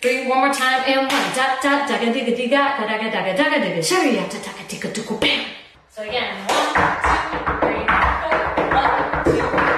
Three, one more time, and one. Da da da ga digga digga da da ga da ga da ga digga shari ya ta ta ga digga digga bam. So again, one, two, three, four. One, two,